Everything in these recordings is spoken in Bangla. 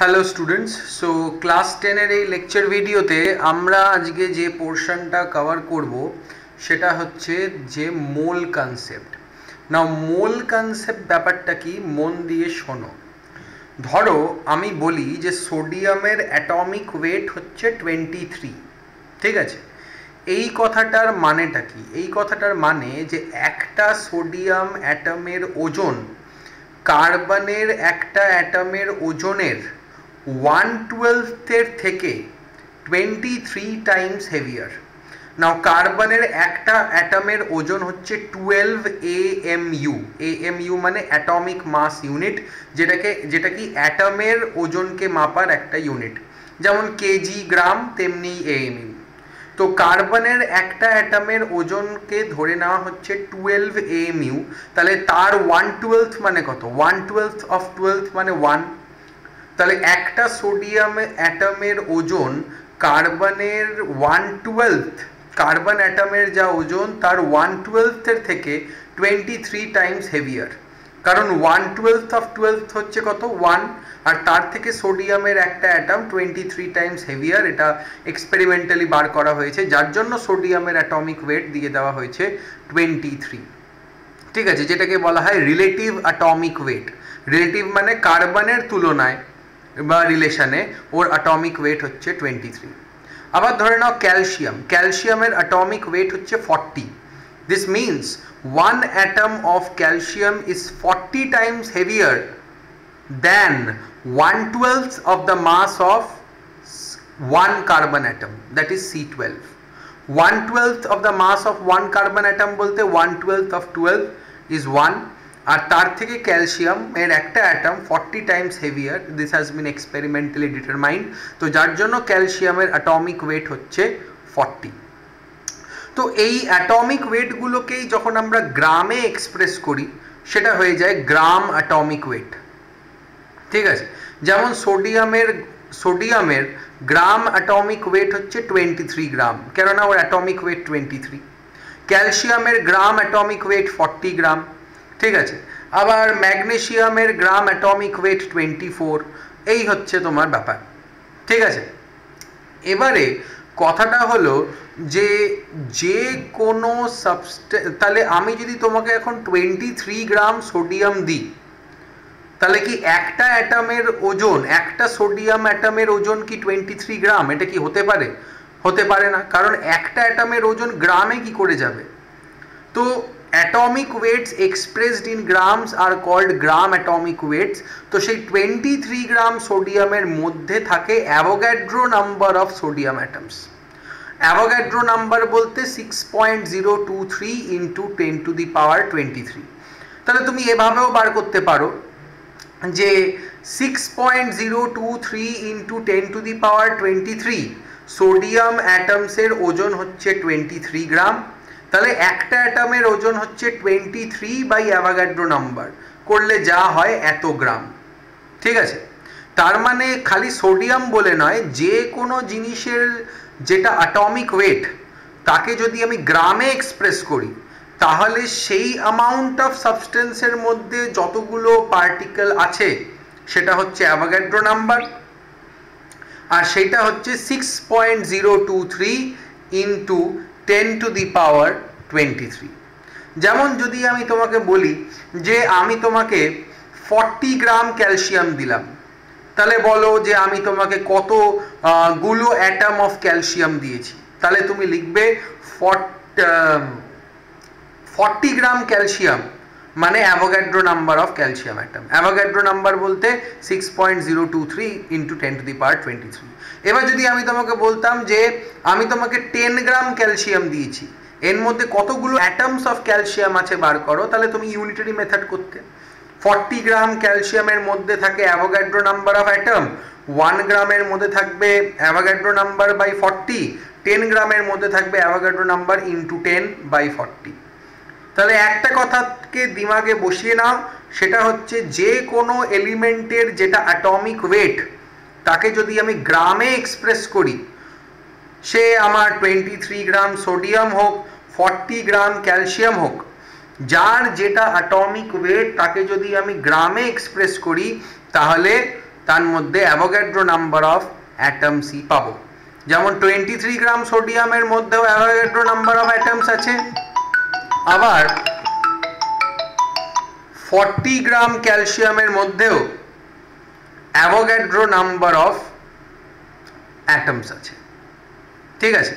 হ্যালো স্টুডেন্টস সো ক্লাস টেনের এই লেকচার ভিডিওতে আমরা আজকে যে পোর্শনটা কভার করব সেটা হচ্ছে যে মোল কনসেপ্ট না মোল কনসেপ্ট ব্যাপারটা কি মন দিয়ে শোনো ধরো আমি বলি যে সোডিয়ামের অ্যাটমিক ওয়েট হচ্ছে টোয়েন্টি থ্রি ঠিক আছে এই কথাটার মানেটা কি এই কথাটার মানে যে একটা সোডিয়াম অ্যাটমের ওজন কার্বনের একটা অ্যাটমের ওজনের ওয়ান টুয়েলভের থেকে twenty three times heavier now কার্বনের একটা অ্যাটমের ওজন হচ্ছে twelve A M U A M U মানে অ্যাটমিক মাস ইউনিট যেটাকে যেটা কি অ্যাটমের ওজনকে মাপার একটা ইউনিট যেমন কেজি গ্রাম তেমনি এ এম ইউ তো কার্বনের একটা অ্যাটমের ওজনকে ধরে নেওয়া হচ্ছে টুয়েলভ এম ইউ তাহলে তার ওয়ান টুয়েলথ মানে কত ওয়ান টুয়েলথ অফ টুয়েলথ মানে ওয়ান তাহলে একটা সোডিয়াম অ্যাটমের ওজন কার্বনের ওয়ান টুয়েলথ কার্বন অ্যাটমের যা ওজন তার ওয়ান টুয়েলথের থেকে টোয়েন্টি থ্রি টাইমস হেভিয়ার কারণ ওয়ান টুয়েলথ অফ টুয়েলথ হচ্ছে কত ওয়ান আর তার থেকে সোডিয়ামের একটা atom twenty three times heavier এটা এক্সপেরিমেন্টালি বার করা হয়েছে যার জন্য সোডিয়ামের অ্যাটমিক ওয়েট দিয়ে দেওয়া হয়েছে টোয়েন্টি থ্রি ঠিক আছে যেটাকে বলা হয় রিলেটিভ অ্যাটমিক ওয়েট রিলেটিভ মানে কার্বনের তুলনায় रिलेशन और अटोमिक वेट हे टोटी थ्री अब धरे now calcium calcium atomic weight hey forty this means one atom of calcium is forty times heavier than one twelfth of the mass of one carbon atom that is C twelve one twelfth of the mass of one carbon atom बोलते one twelfth of twelve is one আর তার থেকে ক্যালসিয়াম এর একটা atom forty times heavier this has been experimentally determined তো যার জন্য ক্যালসিয়ামের অ্যাটমিক ওয়েট হচ্ছে ফর্টি তো এই অ্যাটমিক ওয়েটগুলোকেই যখন আমরা গ্রামে এক্সপ্রেস করি সেটা হয়ে যায় গ্রাম অ্যাটমিক ওয়েট ঠিক আছে যেমন সোডিয়ামের সোডিয়ামের গ্রাম অ্যাটমিক ওয়েট হচ্ছে টোয়েন্টি থ্রি গ্রাম কেননা ওর অ্যাটমিক ওয়েট টোয়েন্টি থ্রি ক্যালসিয়ামের gram atomic weight forty gram ঠিক আছে আবার ম্যাগনেশিয়ামের gram atomic weight twenty four এই হচ্ছে তোমার ব্যাপার ঠিক আছে এবারে কথাটা হলো যে যে কোনো সাবস্টে তাহলে আমি যদি তোমাকে এখন টোয়েন্টি থ্রি গ্রাম সোডিয়াম দিই তাহলে কি একটা অ্যাটামের ওজন একটা সোডিয়াম অ্যাটামের ওজন কি টোয়েন্টি থ্রি গ্রাম এটা কি হতে পারে হতে পারে না কারণ একটা অ্যাটামের ওজন গ্রামে কি করে যাবে তো atomic weights expressed in grams are called gram atomic weights তো সেই টোয়েন্টি থ্রি গ্রাম সোডিয়ামের মধ্যে থাকে Avogadro number of sodium atoms Avogadro number বলতে six point zero two three into ten to the power twenty three তাহলে তুমি এভাবেও বার করতে পারো যে six point zero two three into ten to the power twenty three sodium অ্যাটমসের ওজন হচ্ছে টোয়েন্টি থ্রি গ্রাম তাহলে একটা অ্যাটামের ওজন হচ্ছে twenty three by Avogadro number করলে যা হয় এত গ্রাম ঠিক আছে তার মানে খালি সোডিয়াম বলে নয় যে কোনো জিনিসের যেটা অ্যাটমিক ওয়েট তাকে যদি আমি গ্রামে এক্সপ্রেস করি তাহলে সেই অ্যামাউন্ট অফ সাবস্টেন্সের মধ্যে যতগুলো পার্টিকেল আছে সেটা হচ্ছে অ্যাভাগাড্রো নাম্বার আর সেটা হচ্ছে six point zero two three into ten to the power twenty three যেমন যদি আমি তোমাকে বলি যে আমি তোমাকে ফর্টি গ্রাম ক্যালসিয়াম দিলাম তাহলে বলো যে আমি তোমাকে কত গুলো অ্যাটাম অফ ক্যালসিয়াম দিয়েছি তাহলে তুমি লিখবে ফর্টি গ্রাম ক্যালসিয়াম মানে Avogadro number of calcium atom Avogadro number বলতে six point zero two three into ten to the power twenty three এবার যদি আমি তোমাকে বলতাম যে আমি তোমাকে টেন গ্রাম ক্যালসিয়াম দিয়েছি এর মধ্যে কতগুলো অ্যাটমস অফ ক্যালসিয়াম আছে বার করো তাহলে তুমি ইউনিটারি মেথড করতে ফর্টি গ্রাম ক্যালসিয়ামের মধ্যে থাকে Avogadro number of atom one গ্রামের মধ্যে থাকবে Avogadro number by forty ten গ্রামের মধ্যে থাকবে Avogadro number into ten by forty তাহলে একটা কথাকে দিমাগে বসিয়ে নাও সেটা হচ্ছে যে কোনো এলিমেন্টের যেটা অ্যাটমিক ওয়েট তাকে যদি আমি গ্রামে এক্সপ্রেস করি সে আমার টোয়েন্টি থ্রি গ্রাম সোডিয়াম হোক ফর্টি গ্রাম ক্যালসিয়াম হোক যার যেটা অ্যাটমিক ওয়েট তাকে যদি আমি গ্রামে এক্সপ্রেস করি তাহলে তার মধ্যে অ্যাভোগ্যাড্রো নাম্বার অফ অ্যাটমসই পাবো যেমন টোয়েন্টি থ্রি গ্রাম সোডিয়ামের মধ্যেও অ্যাভোগ্যাড্রো নাম্বার অফ অ্যাটমস আছে আবার ফর্টি গ্রাম ক্যালসিয়ামের মধ্যেও অ্যাভোগ্যাড্রো নাম্বার অফ অ্যাটমস আছে ঠিক আছে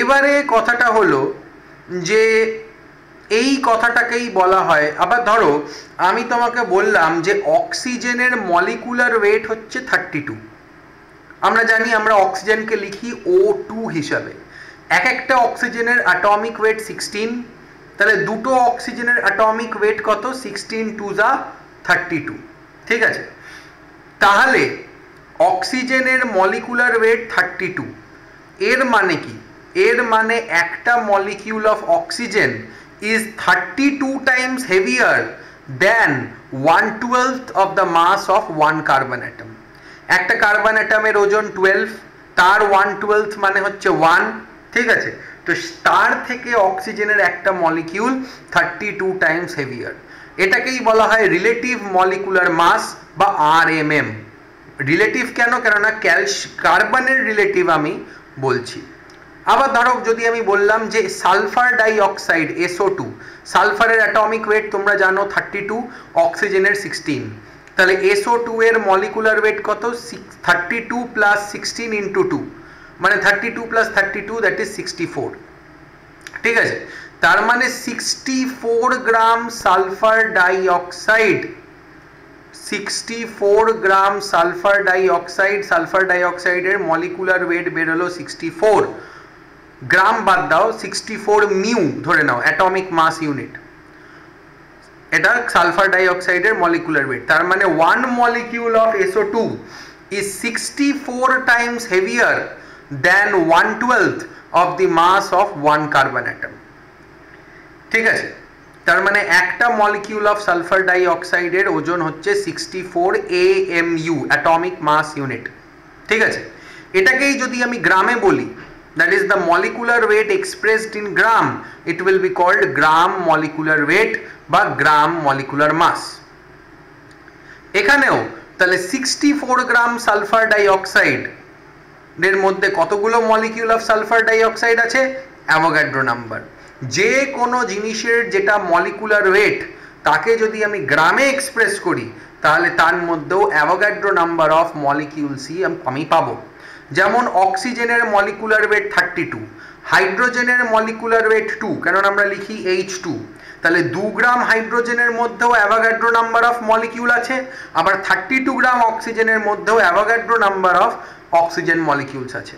এবারে কথাটা হলো যে এই কথাটাকেই বলা হয় আবার ধরো আমি তোমাকে বললাম যে অক্সিজেনের মলিকুলার ওয়েট হচ্ছে থার্টি টু আমরা জানি আমরা অক্সিজেনকে লিখি ও টু হিসাবে এক একটা অক্সিজেনের اٹমিক ওয়েট 16 তাহলে দুটো অক্সিজেনের اٹমিক ওয়েট কত 16 2 32 ঠিক আছে তাহলে অক্সিজেনের মলিকুলার ওয়েট 32 এড মানে কি এড মানে একটা molecule of oxygen is 32 times heavier than 1/12th of the mass of one carbon atom একটা কার্বন اٹমের ওজন 12 তার 1/12 মানে হচ্ছে 1 ঠিক আছে তো তার থেকে অক্সিজেনের একটা molecule thirty two times heavier এটাকেই বলা হয় রিলেটিভ মলিকুলার মাস বা আর এম এম রিলেটিভ কেন কেননা ক্যালস কার্বনের রিলেটিভ আমি বলছি আবার ধরো যদি আমি বললাম যে সালফার ডাইঅক্সাইড এসও টু সালফারের অ্যাটমিক ওয়েট তোমরা জানো থার্টি টু অক্সিজেনের সিক্সটিন তাহলে এসও টু এর মলিকুলার ওয়েট কত thirty two plus sixteen into two মানে thirty two plus thirty two that is sixty four ঠিক আছে তার মানে sixty four gram sulphur dioxide sixty four gram sulphur dioxide sulphur ডাইঅক্সাইডের molecular weight বেরোলো সিক্সটি ফোর গ্রাম বাদ দাও সিক্সটি ফোর মিউ ধরে নাও অ্যাটমিক মাস ইউনিট এটা সালফার ডাইঅক্সাইডের মলিকুলার ওয়েট তার মানে one molecule of SO two is sixty four times heavier than one twelfth of the mass of one carbon atom ঠিক আছে তার মানে একটা মলিকিউল অফ সালফার ডাইঅক্সাইডের ওজন হচ্ছে sixty four A M U atomic mass unit ঠিক আছে এটাকেই যদি আমি গ্রামে বলি that is the molecular weight expressed in gram it will be called gram molecular weight বা gram molecular mass এখানেও তাহলে 64 গ্রাম সালফার ডাইঅক্সাইড এর মধ্যে কতগুলো মলিকিউল অফ সালফার ডাইঅক্সাইড আছে অ্যাভোগ্যাড্রো নাম্বার যে কোনো জিনিসের যেটা মলিকুলার ওয়েট তাকে যদি আমি গ্রামে এক্সপ্রেস করি তাহলে তার মধ্যেও অ্যাভোগ্যাড্রো নাম্বার অফ মলিকিউলসই আমি পাবো যেমন অক্সিজেনের মলিকুলার ওয়েট থার্টি টু হাইড্রোজেনের মলিকুলার ওয়েট টু কেন আমরা লিখি এইচ টু তাহলে দু গ্রাম হাইড্রোজেনের মধ্যেও অ্যাভাগাড্রো নাম্বার অফ মলিকিউল আছে আবার থার্টি টু গ্রাম অক্সিজেনের মধ্যেও Avogadro number of oxygen molecules আছে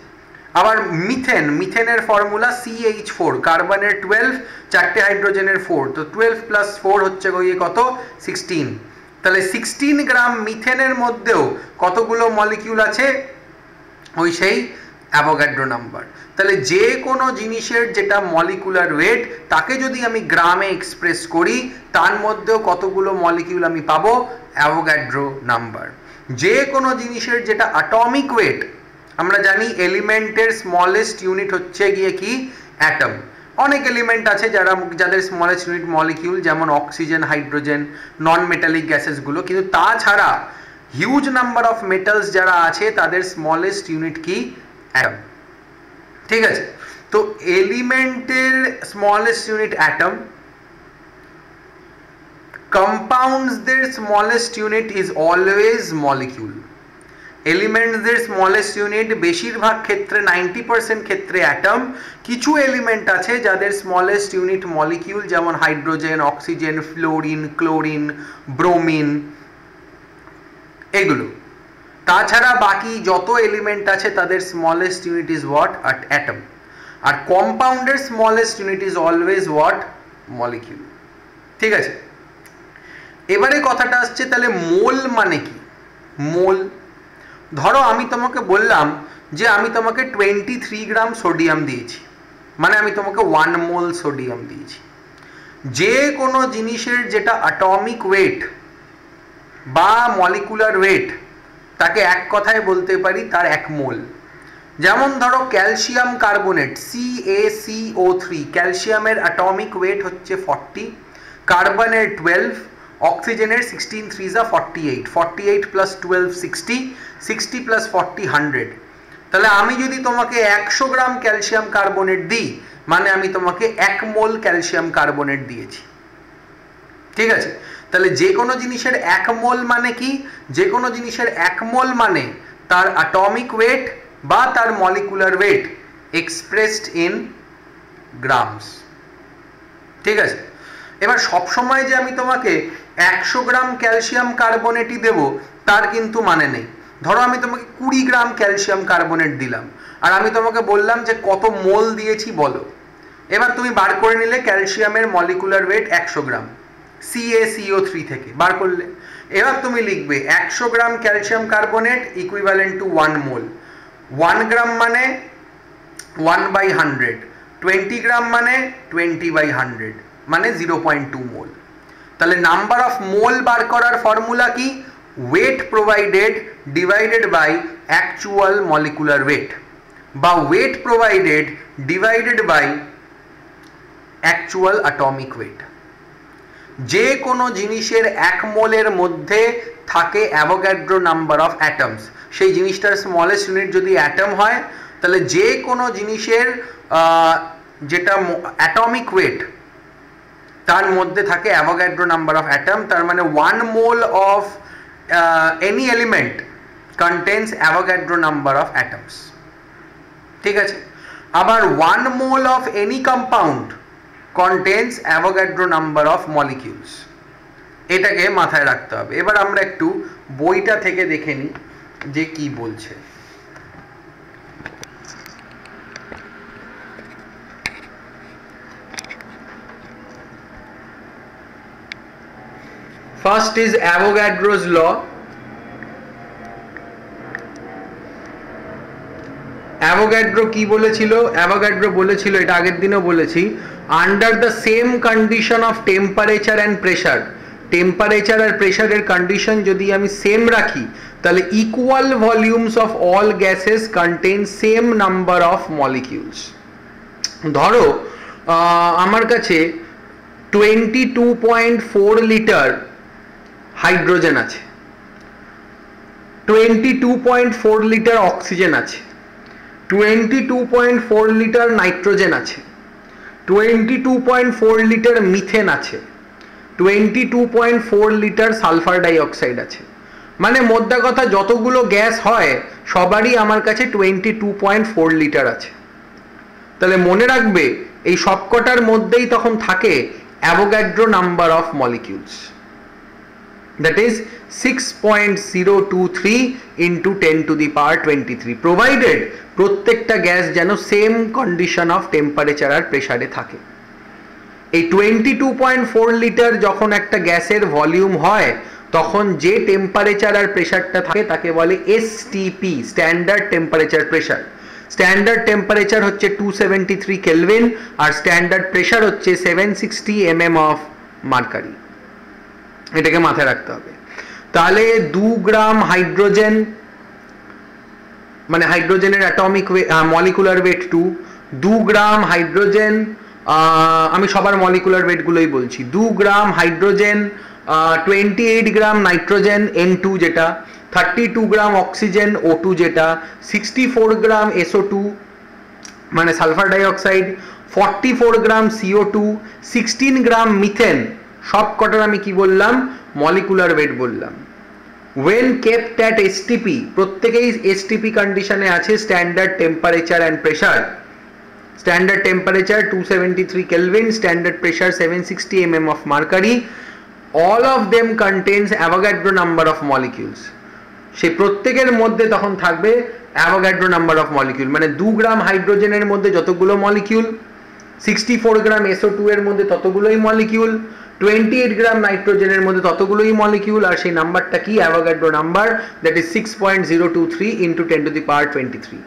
আবার মিথেন মিথেনের ফর্মুলা সি এইচ ফোর কার্বনের টুয়েলভ চারটে হাইড্রোজেনের ফোর তো টুয়েলভ প্লাস ফোর হচ্ছে গিয়ে কত সিক্সটিন তাহলে সিক্সটিন গ্রাম মিথেনের মধ্যেও কতগুলো মলিকিউল আছে ওই সেই অ্যাভোগ্যাড্রো নাম্বার তাহলে যে কোনো জিনিসের যেটা মলিকুলার ওয়েট তাকে যদি আমি গ্রামে এক্সপ্রেস করি তার মধ্যেও কতগুলো মলিকিউল আমি পাবো অ্যাভোগ্যাড্রো নাম্বার যে কোনো জিনিসের যেটা অ্যাটমিক ওয়েট আমরা জানি এলিমেন্টের স্মলেস্ট ইউনিট হচ্ছে গিয়ে কি অ্যাটম অনেক এলিমেন্ট আছে যারা যাদের স্মলেস্ট ইউনিট মলিকিউল যেমন অক্সিজেন হাইড্রোজেন নন মেটালিক গ্যাসেসগুলো কিন্তু তাছাড়া হিউজ নাম্বার অফ মেটালস যারা আছে তাদের স্মলেস্ট ইউনিট কি অ্যাটম ঠিক আছে তো এলিমেন্টের smallest unit atom compounds their smallest unit is always molecule এলিমেন্টসদের স্মলেস্ট ইউনিট বেশিরভাগ ক্ষেত্রে নাইনটি পার্সেন্ট ক্ষেত্রে অ্যাটম কিছু এলিমেন্ট আছে যাদের স্মলেস্ট ইউনিট মলিকিউল যেমন hydrogen oxygen fluorine chlorine bromine এগুলো তাছাড়া বাকি যত এলিমেন্ট আছে তাদের smallest unit is what at atom R কম্পাউন্ডের smallest unit is always what molecule ঠিক আছে এবারে কথাটা আসছে তাহলে মোল মানে কি মোল ধরো আমি তোমাকে বললাম যে আমি তোমাকে টোয়েন্টি থ্রি গ্রাম সোডিয়াম দিয়েছি মানে আমি তোমাকে ওয়ান মোল সোডিয়াম দিয়েছি যে কোনো জিনিসের যেটা অ্যাটমিক ওয়েট বা মলিকুলার ওয়েট তাকে এক কথায় বলতে পারি তার এক মোল যেমন ধরো calcium carbonate C A CO three ক্যালসিয়ামের অ্যাটমিক ওয়েট হচ্ছে ফর্টি কার্বনের টুয়েলভ অক্সিজেনের সিক্সটিন থ্রি যা forty eight forty eight plus twelve sixty sixty plus forty hundred তাহলে আমি যদি তোমাকে একশো গ্রাম ক্যালসিয়াম কার্বনেট দিই মানে আমি তোমাকে এক মোল ক্যালসিয়াম কার্বনেট দিয়েছি ঠিক আছে তাহলে যে কোনো জিনিসের এক মোল মানে কি যে কোনো জিনিসের এক মোল মানে তার অ্যাটমিক ওয়েট বা তার molecular weight expressed in grams ঠিক আছে এবার সবসময় যে আমি তোমাকে একশো গ্রাম ক্যালসিয়াম কার্বনেটই দেবো তার কিন্তু মানে নেই ধরো আমি তোমাকে কুড়ি গ্রাম ক্যালসিয়াম কার্বনেট দিলাম আর আমি তোমাকে বললাম যে কত মোল দিয়েছি বলো এবার তুমি বার করে নিলে ক্যালসিয়ামের মলিকুলার ওয়েট একশো গ্রাম সিএসিও থ্রি থেকে বার করলে এবার তুমি লিখবে একশো gram calcium carbonate equivalent to one mole one gram মানে one by hundred twenty gram মানে টোয়েন্টি বাই হান্ড্রেড মানে জিরো পয়েন্ট টু মোল তাহলে নাম্বার অফ মোল বার করার ফর্মুলা কি weight provided divided by actual molecular weight বা weight provided divided by actual atomic weight যে কোনো জিনিসের এক মোলের মধ্যে থাকে অ্যাভোগ্যাড্রো নাম্বার অফ অ্যাটমস সেই জিনিসটার স্মলেস্ট ইউনিট যদি অ্যাটম হয় তাহলে যে কোনো জিনিসের যেটা অ্যাটমিক ওয়েট তার মধ্যে থাকে অ্যাভোগ্যাড্রো নাম্বার অফ অ্যাটম তার মানে one mole of any element contains Avogadro number of atoms ঠিক আছে আবার one mole of any compound contains Avogadro number of molecules এটাকে মাথায় রাখতে হবে এবার আমরা একটু বইটা থেকে দেখে নিই যে কি বলছে First is Avogadro's law. Avogadro কি বলেছিল অ্যাভোগ্যাড্রো বলেছিল এটা আগের দিনও বলেছি under the same condition of temperature and pressure temperature আর প্রেশারের কন্ডিশন যদি আমি সেম রাখি তাহলে equal volumes of all gases contain same number of molecules ধরো আমার কাছে twenty two point four litre hydrogen আছে twenty two point four litre oxygen আছে twenty two point four litre nitrogen আছে twenty two point four litre methane আছে twenty two point four litre sulphur dioxide আছে মানে মোদ্দা কথা যতগুলো গ্যাস হয় সবারই আমার কাছে twenty two point four litre আছে তাহলে মনে রাখবে এই সবকটার মধ্যেই তখন থাকে Avogadro number of molecules that is 6.023 into 10 to the power 23 provided প্রত্যেকটা গ্যাস যেন সেম কন্ডিশন অফ টেম্পারেচার আর প্রেশারে থাকে এই twenty two point four litre যখন একটা গ্যাসের ভলিউম হয় তখন যে টেম্পারেচার আর প্রেশারটা থাকে তাকে বলে STP standard temperature pressure standard temperature হচ্ছে টু সেভেন্টি থ্রি কেলভিন আর স্ট্যান্ডার্ড প্রেশার হচ্ছে seven sixty MM of mercury এটাকে মাথায় রাখতে হবে তাহলে দু গ্রাম হাইড্রোজেন মানে হাইড্রোজেনের অ্যাটমিক মলিকুলার ওয়েট টু দু গ্রাম হাইড্রোজেন আমি সবার মলিকুলার ওয়েটগুলোই বলছি দু gram hydrogen twenty eight gram nitrogen N two যেটা thirty two gram oxygen O two যেটা sixty four gram SO two মানে sulphur dioxide forty four gram CO two sixteen gram methane সব কটার আমি কি বললাম মলিকুলার ওয়েট বললাম ওয়েন কেপ ট্যাট এসটিপি প্রত্যেকেই এসটিপি কন্ডিশনে আছে standard temperature and pressure standard temperature two seventy three kelvin standard pressure seven sixty M M of mercury all of them contains Avogadro number of molecules সেই প্রত্যেকের মধ্যে তখন থাকবে অ্যাভাগ্যাড্রো নাম্বার অফ মলিকিউল মানে দু গ্রাম হাইড্রোজেনের মধ্যে যতগুলো molecule sixty four gram S O two এর মধ্যে ততগুলোই মলিকিউল টোয়েন্টি এইট গ্রাম নাইট্রোজেনের মধ্যে ততগুলোই মলিকিউল আর সেই নাম্বারটা কি Avogadro number that is six point zero two three into ten to the power twenty three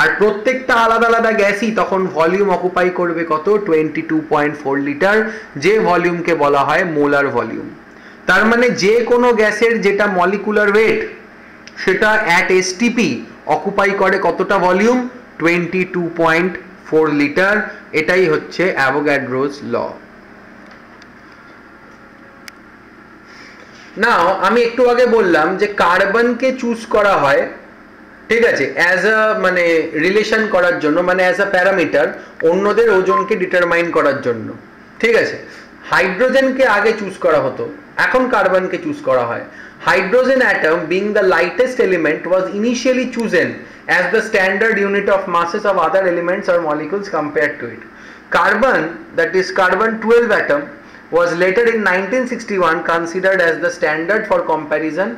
আর প্রত্যেকটা আলাদা আলাদা গ্যাসই তখন ভলিউম অকুপাই করবে কত twenty two point four litre যে ভলিউমকে বলা হয় মোলার ভলিউম তার মানে যে কোনো গ্যাসের যেটা মলিকুলার ওয়েট সেটা অ্যাট এসটিপি অকুপাই করে কতটা volume twenty two point four litre এটাই হচ্ছে অ্যাভোগ্যাড্রোজ ল নাউ আমি একটু আগে বললাম যে কার্বন কে চুজ করা হয় ঠিক আছে অ্যাজ এ মানে রিলেশন করার জন্য মানে অ্যাজ এ প্যারামিটার অন্যদের ওজন কে ডিটারমাইন করার জন্য ঠিক আছে হাইড্রোজেন কে আগে চুজ করা হতো এখন কার্বন কে চুজ করা হয় hydrogen atom being the lightest element was initially chosen as the standard unit of Masses of other elements or molecules compared to it carbon that is carbon 12 atom was later in 1961 considered as the standard for comparison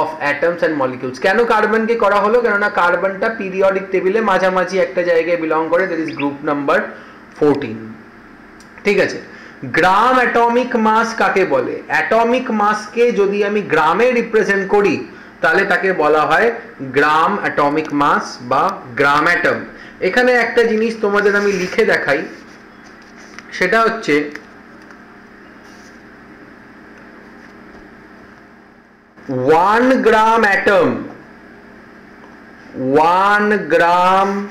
of atoms and molecules কেন কার্বনকে করা হলো কেননা কার্বনটা পিরিয়ডিক টেবিলে মাঝামাঝি একটা জায়গায় বিলং করে that is group number fourteen ঠিক আছে গ্রাম অ্যাটমিক মাস কাকে বলে অ্যাটমিক মাসকে যদি আমি গ্রামে রিপ্রেজেন্ট করি তাহলে তাকে বলা হয় গ্রাম অ্যাটমিক মাস বা গ্রাম অ্যাটম এখানে একটা জিনিস তোমাদের আমি लिखे देखाई সেটা হচ্ছে 1 gram atom, 1 gram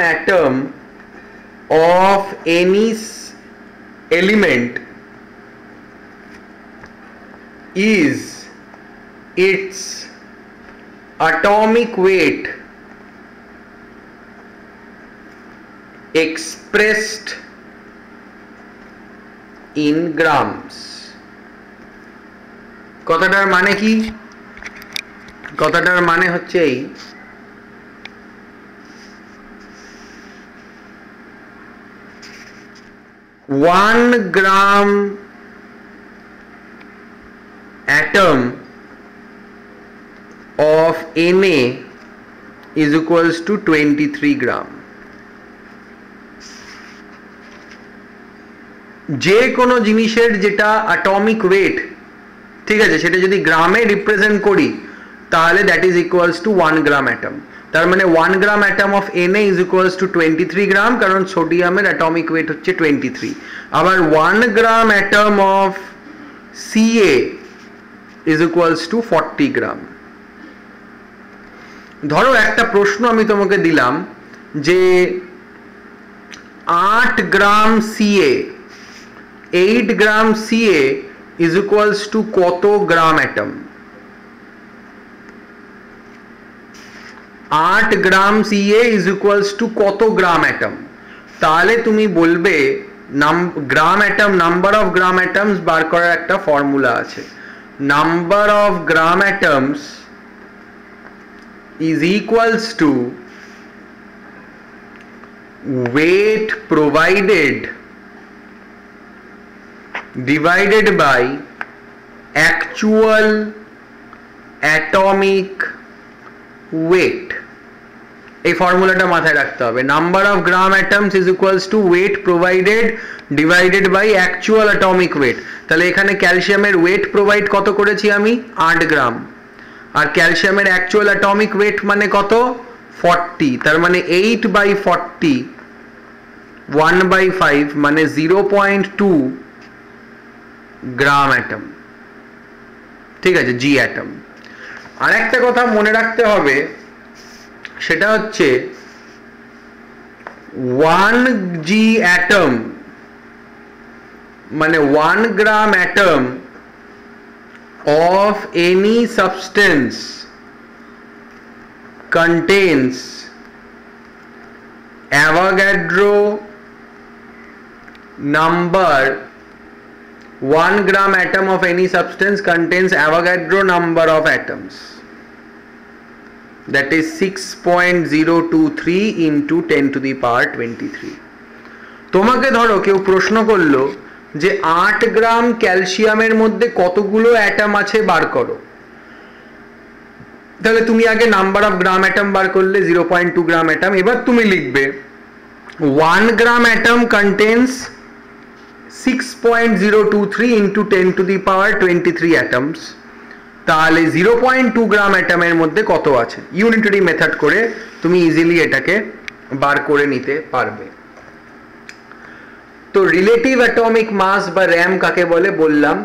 atom of any element is its atomic weight expressed in grams কথাটার মানে কি কথাটার মানে হচ্ছে এই one gram atom of N A is equals to twenty three grams যে কোনো জিনিসের যেটা اٹমিক ওয়েট ঠিক আছে সেটা যদি গ্রামে রিপ্রেজেন্ট করি তাহলে that is equals to 1 gram atom তার মানে 1 gram atom of Na = 23 gram কারণ সোডিয়ামের اٹমিক ওয়েট হচ্ছে 23 আর 1 gram atom of Ca = 40 gram ধরো একটা প্রশ্ন আমি তোমাকে দিলাম যে 8 গ্রাম Ca 8 ग्राम Ca = কত গ্রাম অ্যাটম 8 ग्राम Ca = কত গ্রাম অ্যাটম সালে তুমি বলবে নাম gram atom number of gram atoms বার করার একটা ফর্মুলা আছে number of gram atoms = weight provided divided by actual atomic weight এই ফর্মুলাটা মাথায় রাখতে হবে number of gram atoms is equals to weight provided divided by actual atomic weight তাহলে এখানে ক্যালসিয়ামের ওয়েট প্রোভাইড কত করেছি আমি 8 গ্রাম আর ক্যালসিয়ামের অ্যাকচুয়াল অ্যাটমিক ওয়েট মানে কত 40 তার মানে 8/40 1/5 মানে 0.2 ग्राम एटम ठीक है जी एटम आकटा कथा मन रखते वन जी एटम मान one gram atom of any substance contains Avogadro number 1 gram atom of any substance contains Avogadro number of atoms that is 6.023 into 10 to the power 23 তোমাকে ধরো কেউ প্রশ্ন করলো যে আট গ্রাম ক্যালসিয়ামের মধ্যে কতগুলো অ্যাটাম আছে বার করো তাহলে তুমি আগে নাম্বার অফ গ্রাম অ্যাটাম বার করলে zero point two gram atom এবার তুমি লিখবে one gram atom contains 6.023 into ten to the power twenty three atoms তাহলে জিরো পয়েন্ট টু গ্রাম অ্যাটামের মধ্যে কত আছে ইউনিটারি মেথড করে তুমি ইজিলি এটাকে বার করে নিতে পারবে তো রিলেটিভ অ্যাটমিক মাস বা র্যাম কাকে বলে বললাম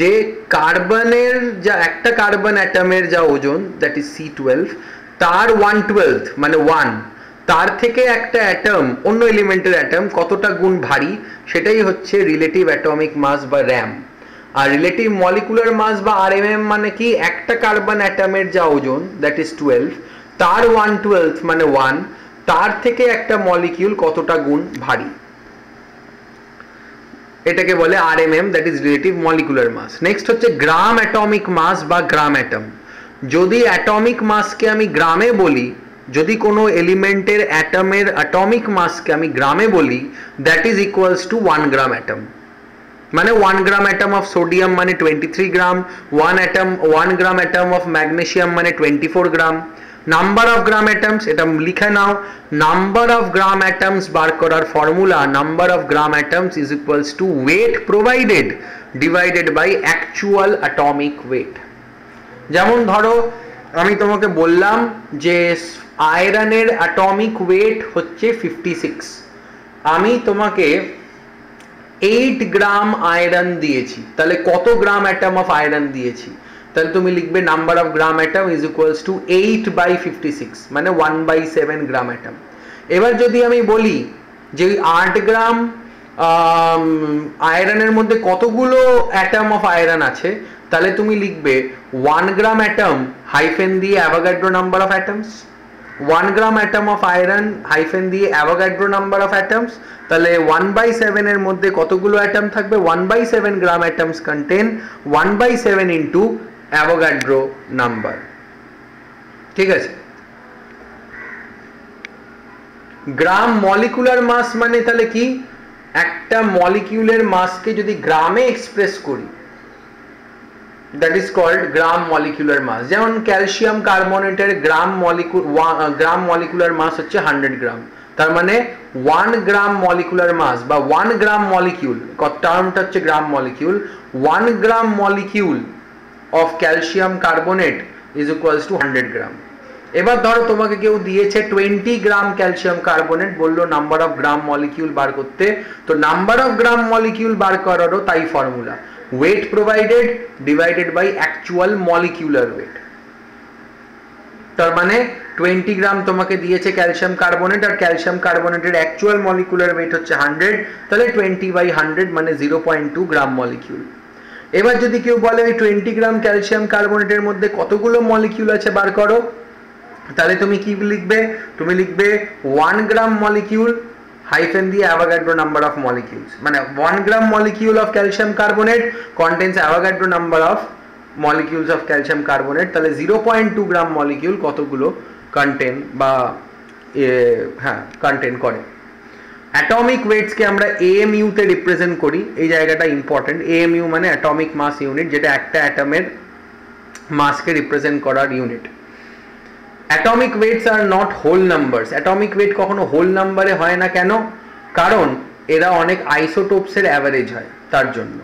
যে কার্বনের যা একটা কার্বন অ্যাটমের যা ওজন দ্যাট ইজ সি টুয়েলভ তার ওয়ান টুয়েলভ মানে ওয়ান তার থেকে একটা অ্যাটম অন্য এলিমেন্টের অ্যাটম কতটা গুণ ভারী সেটাই হচ্ছে রিলেটিভ অ্যাটমিক মাস বা র্যাম আর রিলেটিভ মলিকুলার মাস বা আর মানে কি একটা কার্বন অ্যাটমের যা ওজন দ্যাট ইজ টুয়েলভ তার ওয়ান টুয়েলভ মানে ওয়ান তার থেকে একটা মলিকিউল কতটা গুণ ভারী এটাকে বলে R M M that is relative molecular mass next হচ্ছে গ্রাম অ্যাটমিক মাস বা গ্রাম অ্যাটম যদি অ্যাটমিক মাসকে আমি গ্রামে বলি যদি কোনো এলিমেন্টের অ্যাটমের অ্যাটমিক মাসকে আমি গ্রামে বলি that is equals to one gram atom মানে one gram atom of sodium মানে twenty three gram one atom one gram atom of magnesium মানে twenty four gram number of gram atoms এটা লিখে নাও নাম্বার অফ গ্রাম অ্যাটমস বার করার formula number of gram atoms is equals to weight provided divided by actual atomic weight যেমন ধরো আমি তোমাকে বললাম যে আয়রনের অ্যাটমিক ওয়েট হচ্ছে ফিফটি সিক্স আমি তোমাকে এইট গ্রাম আয়রন দিয়েছি তাহলে কত গ্রাম অ্যাটাম অফ আয়রন দিয়েছি তাহলে তুমি লিখবে number of gram atom is equals to eight by fifty six মানে one by seven gram atom এবার যদি আমি বলি যে আট গ্রাম আয়রনের মধ্যে কতগুলো অ্যাটাম অফ আয়রন আছে তাহলে তুমি লিখবে ওয়ান গ্রাম অ্যাটাম হাইফেন দিয়ে Avogadro number of atoms 1 gram atom of iron hyphen দিয়ে অ্যাভোগ্যাড্রো নাম্বার অফ অ্যাটমস তাহলে ওয়ান বাই সেভেনের মধ্যে কতগুলো অ্যাটম থাকবে one by seven gram atoms contain one by seven into Avogadro number ঠিক আছে গ্রাম মলিকুলার মাস মানে তাহলে কি একটা মলিকিউলের মাসকে যদি গ্রামে এক্সপ্রেস করি that is called gram molecular mass যেমন ক্যালসিয়াম কার্বনেটের গ্রাম মলিকু গ্রাম মলিকুলার মাস হচ্ছে হান্ড্রেড গ্রাম তার মানে ওয়ান গ্রাম মলিকুলার মাস বা ওয়ান গ্রাম মলিকিউল টার্মটা হচ্ছে gram molecule one gram molecule of calcium carbonate is equals to hundred gram এবার ধরো তোমাকে কেউ দিয়েছে টোয়েন্টি গ্রাম ক্যালসিয়াম কার্বনেট বললো নাম্বার অফ গ্রাম মলিকিউল বার করতে তো নাম্বার অফ গ্রাম মলিকিউল বার করারও তাই formula weight provided divided by actual molecular weight তার মানে টোয়েন্টি গ্রাম তোমাকে দিয়েছে ক্যালসিয়াম কার্বনেট আর ক্যালসিয়াম কার্বনেটের অ্যাকচুয়াল মলিকুলার ওয়েট হচ্ছে হান্ড্রেড তাহলে টোয়েন্টি বাই হান্ড্রেড মানে zero point two gram molecule এবার যদি কেউ বলে ওই টোয়েন্টি গ্রাম ক্যালসিয়াম কার্বনেটের মধ্যে কতগুলো মলিকিউল আছে বার করো তাহলে তুমি কি লিখবে তুমি লিখবে ওয়ান গ্রাম মলিকিউল হাইফেন দিয়ে অ্যাভাগ্যাড্রো নাম্বার অফ মলিকিউলস মানে one gram molecule of calcium carbonate contains Avogadro number of molecules of calcium carbonate তাহলে zero point two gram molecule কতগুলো কন্টেন বা হ্যাঁ কন্টেন করে অ্যাটমিক ওয়েটসকে আমরা এএম ইউতে রিপ্রেজেন্ট করি এই জায়গাটা ইম্পর্টেন্ট এএম ইউ মানে অ্যাটমিক মাস ইউনিট যেটা একটা অ্যাটমের মাসকে রিপ্রেজেন্ট করার unit atomic weights are not whole numbers atomic weight কখনো হোল নাম্বারে হয় না কেন কারণ এরা অনেক আইসোটোপসের অ্যাভারেজ হয় তার জন্য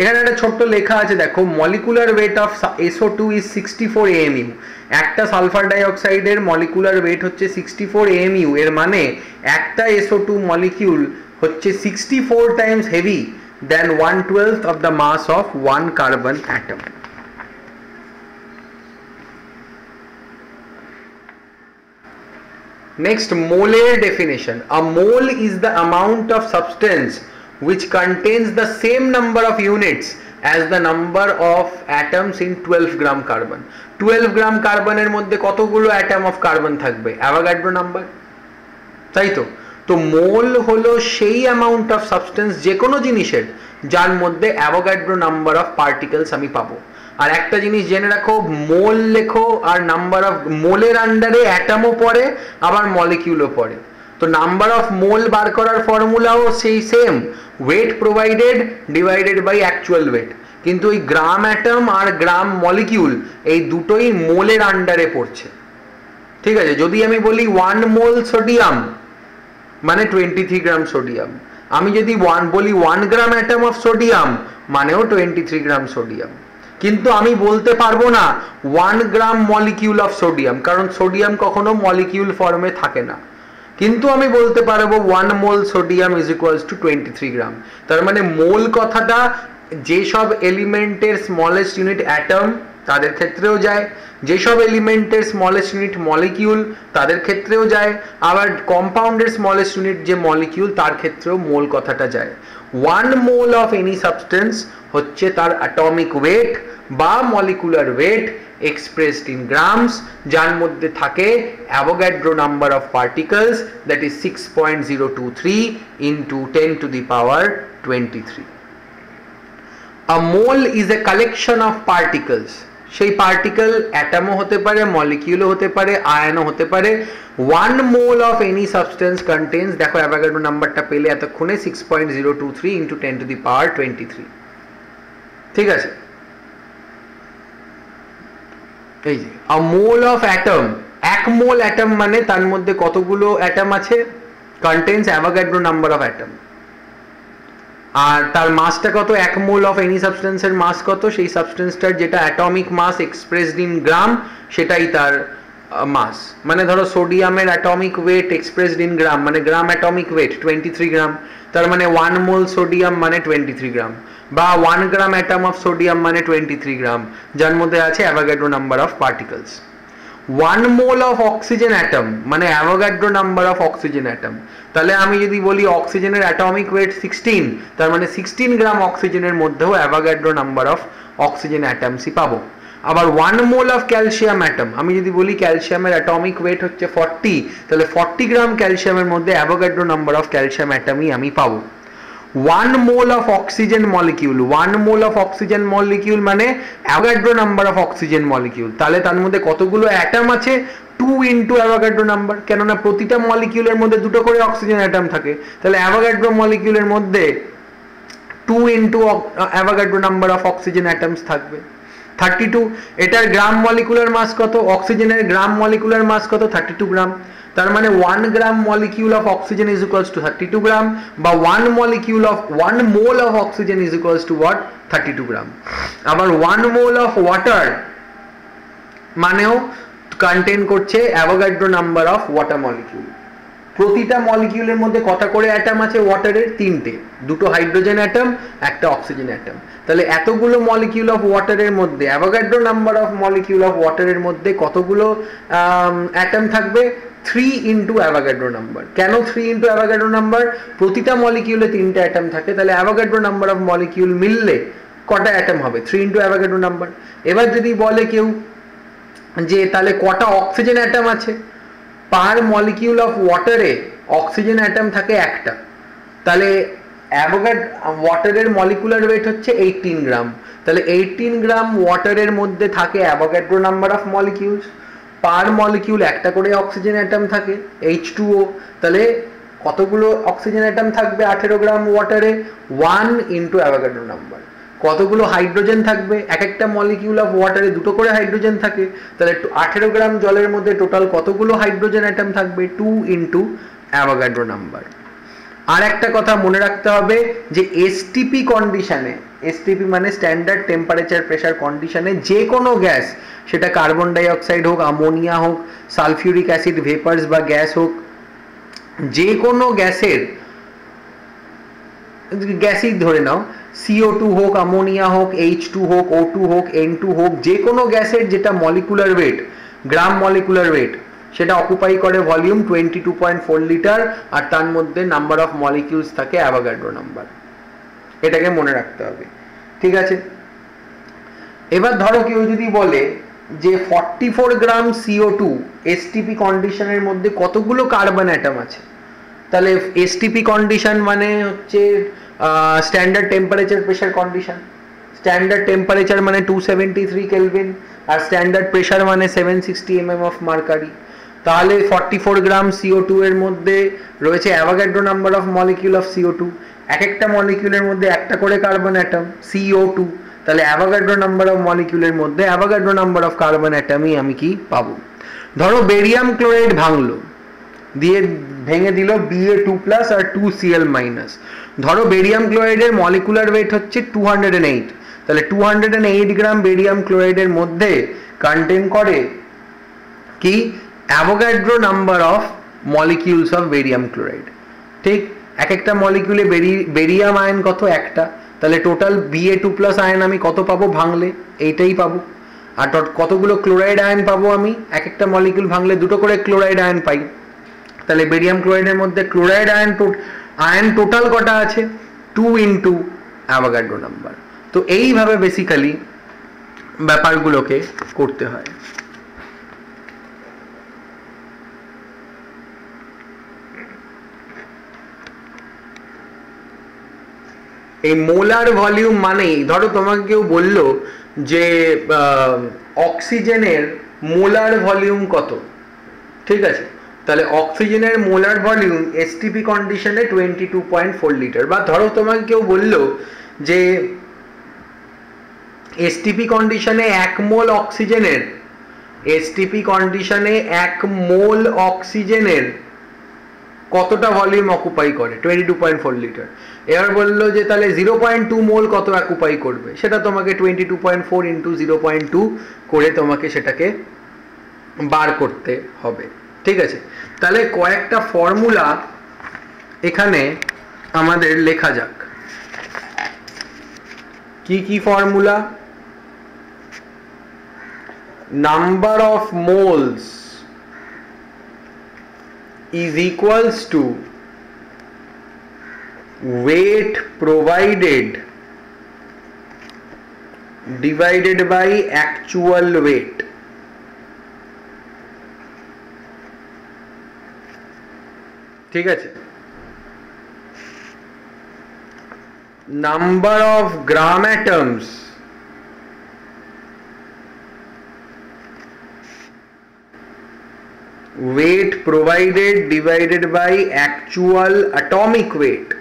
এখানে একটা ছোট্ট লেখা আছে দেখো molecular weight of S O two is sixty four AMU একটা সালফার ডাইঅক্সাইডের মলিকুলার ওয়েট হচ্ছে সিক্সটি ফোর এএমইউ এর মানে একটা এসও টু মলিকিউল হচ্ছে sixty four times heavy then one twelve of the mass of one carbon atom Next, molar definition. A mole is the amount of substance which contains the same number of units as the number of atoms in 12 gram carbon. 12 gram কার্বনের মধ্যে কতগুলো অ্যাটম অফ কার্বন থাকবে অ্যাভাগাড্রো নাম্বার তাই তো তো মোল হলো সেই অ্যামাউন্ট অফ সাবস্টেন্স যে কোনো জিনিসের যার মধ্যে অ্যাভোগাড্রো নাম্বার অফ পার্টিকেলস আমি পাবো আর একটা জিনিস জেনে রাখো মোল লেখো আর নাম্বার অফ মোলের আন্ডারে অ্যাটামও পড়ে আবার মলিকিউলও পড়ে তো নাম্বার অফ মোল বার করার ফর্মুলাও সেই same weight provided divided by actual weight কিন্তু ওই গ্রাম অ্যাটম আর গ্রাম মলিকিউল এই দুটোই মোলের আন্ডারে পড়ছে ঠিক আছে যদি আমি বলি ওয়ান মোল সোডিয়াম মানে টোয়েন্টি থ্রি গ্রাম সোডিয়াম আমি যদি ওয়ান বলি one gram atom of sodium মানেও টোয়েন্টি থ্রি গ্রাম সোডিয়াম কিন্তু আমি বলতে পারবো না one gram molecule of sodium কারণ সোডিয়াম কখনো মলিকিউল ফর্মে থাকে না কিন্তু আমি বলতে পারবো one mole sodium is equals to twenty three gram তার মানে মোল কথাটা যেসব এলিমেন্টের স্মলেস্ট ইউনিট অ্যাটম তাদের ক্ষেত্রেও যায় যেসব এলিমেন্টের স্মলেস্ট ইউনিট মলিকিউল তাদের ক্ষেত্রেও যায় আবার কম্পাউন্ডের স্মলেস্ট ইউনিট যে মলিকিউল তার ক্ষেত্রেও মোল কথাটা যায় one mole of any substance হচ্ছে তার অ্যাটমিক ওয়েট বা molecular weight expressed in grams যার মধ্যে থাকে Avogadro number of particles that is six point zero two three into ten to the power twenty three a mole সেই পার্টিকেল অ্যাটামও হতে পারে মলিকিউলও হতে পারে আয়নও হতে পারে one mole of any substance contains দেখো অ্যাভাগাডো নাম্বারটা পেলে এতক্ষণে six point zero two three into ten to the power twenty three ঠিক আছে এই যে আ মোল অফ অ্যাটম এক মোল অ্যাটম মানে তার মধ্যে কতগুলো অ্যাটম আছে contains Avogadro number of atom আর তার মাসটা কত এক মোল অফ এনি সাবস্টেন্সের মাস কত সেই সাবস্টেন্সটার যেটা atomic mass expressed in gram সেটাই তার মাস মানে ধরো সোডিয়ামের atomic weight expressed in gram মানে gram atomic weight twenty three gram তার মানে ওয়ান মোল সোডিয়াম মানে টোয়েন্টি থ্রি গ্রাম বা one gram atom of sodium মানে টোয়েন্টি থ্রি গ্রাম যার মধ্যে আছে Avogadro number of particles one mole of oxygen atom মানে Avogadro number of oxygen atom তাহলে আমি যদি বলি অক্সিজেনের অ্যাটমিক ওয়েট সিক্সটিন তার মানে সিক্সটিন গ্রাম অক্সিজেনের মধ্যেও অ্যাভাগাড্রো নাম্বার অফ অক্সিজেন অ্যাটামসই পাবো আবার one mole of calcium atom আমি যদি বলি ক্যালসিয়ামের অ্যাটমিক ওয়েট হচ্ছে ফর্টি তাহলে ফর্টি গ্রাম ক্যালসিয়ামের মধ্যে অ্যাভোগাড্রো নাম্বার অফ ক্যালসিয়াম অ্যাটামই আমি পাবো one mole of oxygen molecule one mole of oxygen molecule মানে Avogadro number of oxygen molecule তাহলে তার মধ্যে কতগুলো অ্যাটাম আছে টু ইন্টু অ্যাভাগাড্রো নাম্বার কেননা প্রতিটা মলিকিউলের মধ্যে দুটো করে অক্সিজেন অ্যাটাম থাকে তাহলে অ্যাভাগাড্রো মলিকিউলের মধ্যে two into Avogadro number of oxygen atoms থাকবে থার্টি টু এটার গ্রাম মলিকুলার মাস কত অক্সিজেনের গ্রাম মলিকুলার মাস কত থার্টি টু গ্রাম তার মানে one gram molecule of oxygen is equals to thirty two gram বা one molecule of one mole of oxygen is equals to what thirty two gram আবার ওয়ান মোল অফ ওয়াটার মানেও কন্টেন করছে Avogadro number of water molecule প্রতিটা মলিকিউলের মধ্যে কটা করে অ্যাটাম আছে ওয়াটারের তিনটে দুটো হাইড্রোজেন অ্যাটাম একটা অক্সিজেন অ্যাটাম তাহলে এতগুলো মলিকিউল অফ ওয়াটারের মধ্যে Avogadro number of molecule of ওয়াটারের মধ্যে কতগুলো অ্যাটম থাকবে থ্রি ইন্টু অ্যাভাগাড্রো নাম্বার কেন থ্রি ইন্টু অ্যাভাগাড্রো নাম্বার প্রতিটা মলিকিউলে তিনটে অ্যাটম থাকে তাহলে অ্যাভাগাড্রো নাম্বার অফ মলিকিউল মিললে কটা অ্যাটম হবে থ্রি ইন্টু অ্যাভাগাড্রো নাম্বার এবার যদি বলে কেউ যে তাহলে কটা অক্সিজেন অ্যাটম আছে পার মলিকিউল অফ ওয়াটারে অক্সিজেন অ্যাটম থাকে একটা তাহলে অ্যাভোকাড ওয়াটারের মলিকুলার ওয়েট হচ্ছে এইটিন গ্রাম তাহলে এইটিন গ্রাম ওয়াটারের মধ্যে থাকে Avogadro number of molecules per molecule একটা করে অক্সিজেন অ্যাটম থাকে এইচ টু ও তাহলে কতগুলো অক্সিজেন অ্যাটম থাকবে আঠেরো গ্রাম ওয়াটারে ওয়ান ইন্টু অ্যাভোকাড্রো নাম্বার কতগুলো হাইড্রোজেন থাকবে এক একটা মলিকিউল অফ ওয়াটারে দুটো করে হাইড্রোজেন থাকে তাহলে আঠেরো গ্রাম জলের মধ্যে টোটাল কতগুলো হাইড্রোজেন অ্যাটম থাকবে টু ইন্টু অ্যাভোগাড্রো নাম্বার আর একটা কথা মনে রাখতে হবে যে STP কন্ডিশনে STP মানে স্ট্যান্ডার্ড টেম্পারেচার প্রেসার কন্ডিশনে যে কোনো গ্যাস সেটা কার্বন ডাই অক্সাইড হোক অ্যামোনিয়া হোক সালফিউরিক অ্যাসিড ভেপারস বা গ্যাস হোক যে কোনো গ্যাসের গ্যাসেরিক ধারণা CO2 হোক অ্যামোনিয়া হোক H2 হোক O2 হোক N2 হোক যে কোনো গ্যাস এট যেটা molecular weight gram molecular weight সেটা অকুপাই করে volume twenty two point four litre আর তার মধ্যে নাম্বার অফ মলিকিউলস থাকে অ্যাভাগাড্রো নাম্বার এটাকে মনে রাখতে হবে ঠিক আছে এবার ধরো কেউ যদি বলে যে forty four gram CO two STP কন্ডিশনের মধ্যে কতগুলো কার্বন অ্যাটাম আছে তাহলে এসটিপি কন্ডিশন মানে হচ্ছে standard temperature pressure condition standard temperature মানে টু সেভেন্টি থ্রি কেলভিন আর স্ট্যান্ডার্ড প্রেশার মানে seven sixty M M of mercury তাহলে forty four gram CO two এর মধ্যে রয়েছে Avogadro number of molecule of CO two এক একটা মলিকিউলের মধ্যে একটা করে কার্বন অ্যাটম সিও টু তাহলে অ্যাভাগ্যাড্রো নাম্বার অফ মলিকিউলের মধ্যে অ্যাভাগ্যাড্রো নাম্বার অফ কার্বন অ্যাটমই আমি কি পাবো ধরো বেরিয়াম ক্লোরাইড ভাঙলো দিয়ে ভেঙে দিল বিএ টু প্লাস আর টু সিএল মাইনাস ধরো বেরিয়াম ক্লোরাইডের মলিকুলার ওয়েট হচ্ছে টু হান্ড্রেড অ্যান্ড এইট তাহলে two hundred and eight gram barium ক্লোরাইডের মধ্যে কন্টেন করে কি Avogadro number of molecules of barium chloride ঠিক এক একটা মলিকিউলে বেরি বেরিয়াম আয়ন কত একটা তাহলে total BA two plus ion আমি কত পাবো ভাঙলে এইটাই পাবো আর কতগুলো ক্লোরাইড আয়ন পাবো আমি এক একটা মলিকিউল ভাঙলে দুটো করে ক্লোরাইড আয়ন পাই তাহলে বেরিয়াম ক্লোরাইডের মধ্যে ক্লোরাইড আয়ন আয়ন টোটাল কটা আছে টু ইন্টু অ্যাভোগ্যাড্রো নাম্বার তো এইভাবে বেসিক্যালি ব্যাপারগুলোকে করতে হয় এই মোলার ভলিউম মানেই ধরো তোমাকে কেউ বললো যে অক্সিজেনের মোলার ভলিউম কত ঠিক আছে তাহলে অক্সিজেনের মোলার ভলিউম এসটিপি কন্ডিশনে twenty two point four litre বা ধরো তোমাকে কেউ বললো যে এসটিপি কন্ডিশনে এক মোল অক্সিজেনের এসটিপি কন্ডিশনে এক মোল অক্সিজেনের কতটা ভলিউম অকুপাই করে twenty two point four litre এবার বললো যে তাহলে জিরো পয়েন্ট টু মোল কত অ্যাকুপাই করবে সেটা তোমাকে twenty two point four into zero point two করে তোমাকে সেটাকে বার করতে হবে ঠিক আছে তাহলে কয়েকটা ফর্মুলা এখানে আমাদের লেখা যাক কি কি formula number of moles is equals to weight provided divided by actual weight ঠিক আছে number of gram atoms weight provided divided by actual atomic weight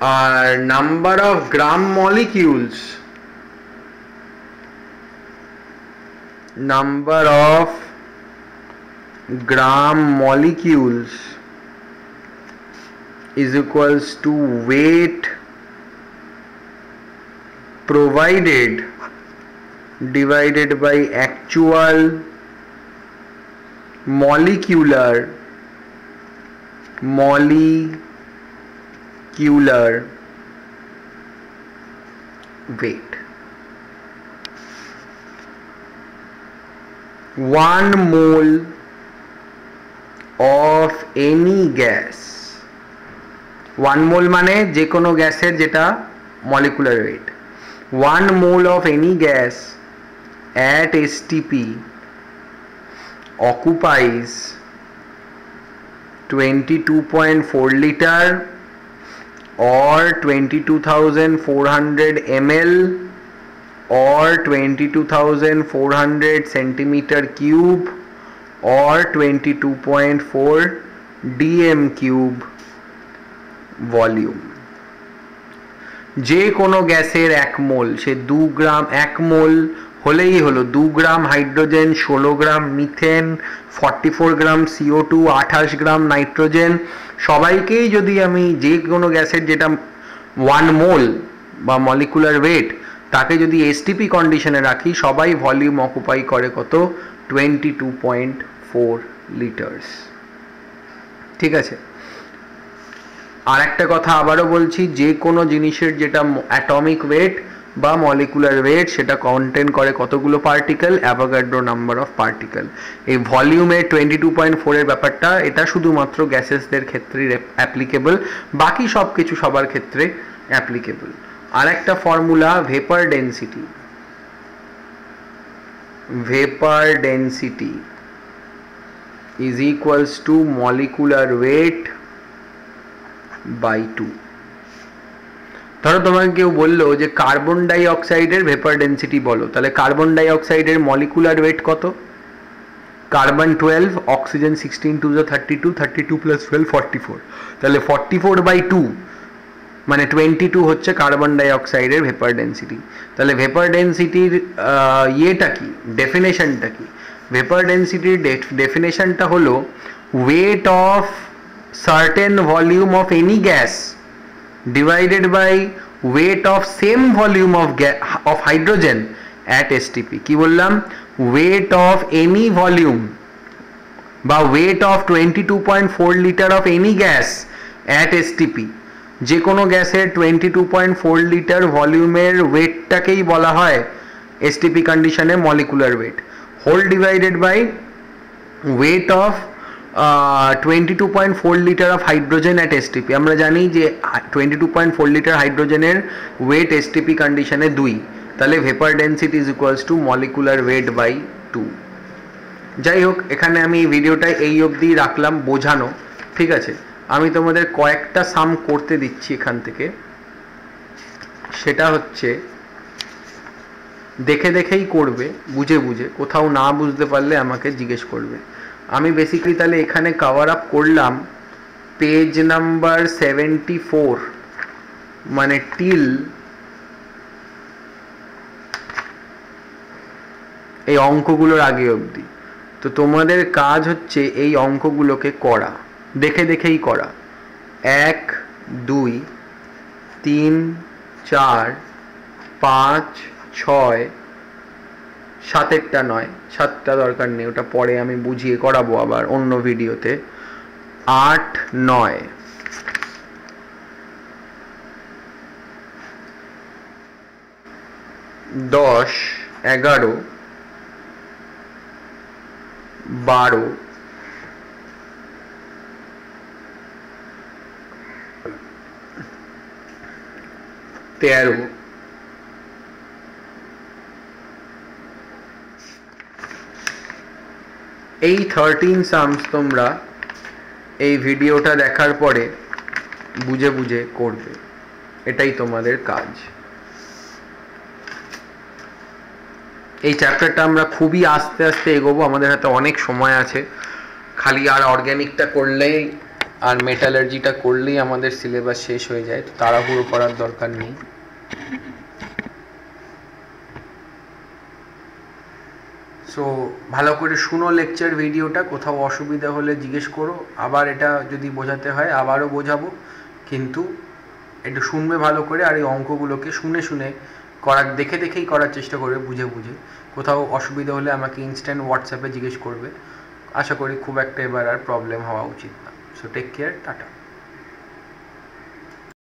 are number of gram molecules number of gram molecules is equals to weight provided divided by actual molecular molecular weight one mole of any gas one mole মানে যে কোনো গ্যাসের যেটা molecular weight one mole of any gas at STP occupies 22.4 liter or 22,400 ml or 22,400 centimeter cube or 22.4 dm cube volume যে কোনো গ্যাসের এক মোল সে দু গ্রাম এক মোল হলেই হলো দু গ্রাম হাইড্রোজেন ষোলো gram methane forty four gram CO two আঠাশ গ্রাম নাইট্রোজেন সবাইকেই যদি আমি যে কোনো গ্যাসের যেটা ওয়ান মোল বা মলিকুলার ওয়েট তাকে যদি এসটিপি কন্ডিশনে রাখি সবাই ভলিউম অকুপাই করে কত twenty two point four litres ঠিক আছে আর একটা কথা আবারও বলছি যে কোনো জিনিসের যেটা অ্যাটমিক ওয়েট বা মলিকুলার ওয়েট সেটা কন্টেন করে কতগুলো particle Avogadro number of particle এই ভলিউমের টোয়েন্টি টু পয়েন্ট ফোরের ব্যাপারটা এটা শুধুমাত্র গ্যাসেসদের ক্ষেত্রে অ্যাপ্লিকেবল বাকি সব কিছু সবার ক্ষেত্রে অ্যাপ্লিকেবল আর একটা formula vapour density vapour density is equals to molecular weight by two তৰতবান কেউ বল্লো যে কার্বন ডাই অক্সাইডৰ ভেপার ডেনসিটি বলো তলে কার্বন ডাই অক্সাইডৰ মলিকুলার Weight কত কার্বন 12 অক্সিজেন 16 টু 32 32 + 12 44 তলে 44 / 2 মানে 22 হচে কার্বন ডাই অক্সাইডৰ ভেপার ডেনসিটি তলে ভেপার ডেনসিটিৰ এ ইটা কি ডেফিনিশনটা কি ভেপার ডেনসিটি ডেফিনিশনটা হলো Weight of certain volume of any gas divided by weight of same volume of ga- of hydrogen at STP কি বললাম weight of any volume বা weight of 22.4 liter of any gas at STP যে কোনো গ্যাসের twenty two point four litre ভলিউমের ওয়েটটাকেই বলা হয় এসটিপি কন্ডিশনে molecular weight whole divided by weight of twenty two point four litre of hydrogen at STP আমরা জানি যে twenty two point four litre হাইড্রোজেনের ওয়েট এসটিপি কন্ডিশনে দুই তাহলে vapour density is equals to molecular weight by two যাই হোক এখানে আমি এই ভিডিওটা এই অবধি রাখলাম বোঝানো ঠিক আছে আমি তোমাদের কয়েকটা সাম করতে দিচ্ছি এখান থেকে সেটা হচ্ছে দেখে দেখেই করবে বুঝে বুঝে কোথাও না বুঝতে পারলে আমাকে জিজ্ঞেস করবে আমি বেসিক্যালি তাহলে এখানে কাভার আপ করলাম পেজ নাম্বার সেভেন্টি ফোর মানে টিল এই অঙ্কগুলোর আগে অবধি তো তোমাদের কাজ হচ্ছে এই অঙ্কগুলোকে করা দেখে দেখেই করা এক দুই তিন চার পাঁচ ছয় সাতেরটা নয় সাতটা দরকার নেই ওটা পরে আমি বুঝিয়ে করাবো আবার অন্য ভিডিওতে আট নয় দশ এগারো বারো তেরো এই থার্টিন সামস তোমরা এই ভিডিওটা দেখার পরে বুঝে বুঝে করবে এটাই তোমাদের কাজ এই চ্যাপ্টারটা আমরা খুবই আস্তে আস্তে এগোবো আমাদের হাতে অনেক সময় আছে খালি আর অর্গ্যানিকটা করলেই আর মেটালার্জিটা করলেই আমাদের সিলেবাস শেষ হয়ে যায় তাড়াহুড়ো করার দরকার নেই সো ভালো করে শুনো লেকচার ভিডিওটা কোথাও অসুবিধা হলে জিজ্ঞেস করো আবার এটা যদি বোঝাতে হয় আবারও বোঝাবো কিন্তু একটু শুনবে ভালো করে আর এই অঙ্কগুলোকে শুনে শুনে করার দেখে দেখেই করার চেষ্টা করবে বুঝে বুঝে কোথাও অসুবিধা হলে আমাকে ইনস্ট্যান্ট হোয়াটসঅ্যাপে জিজ্ঞেস করবে আশা করি খুব একটা এবার আর প্রবলেম হওয়া উচিত না সো টেক কেয়ার টাটা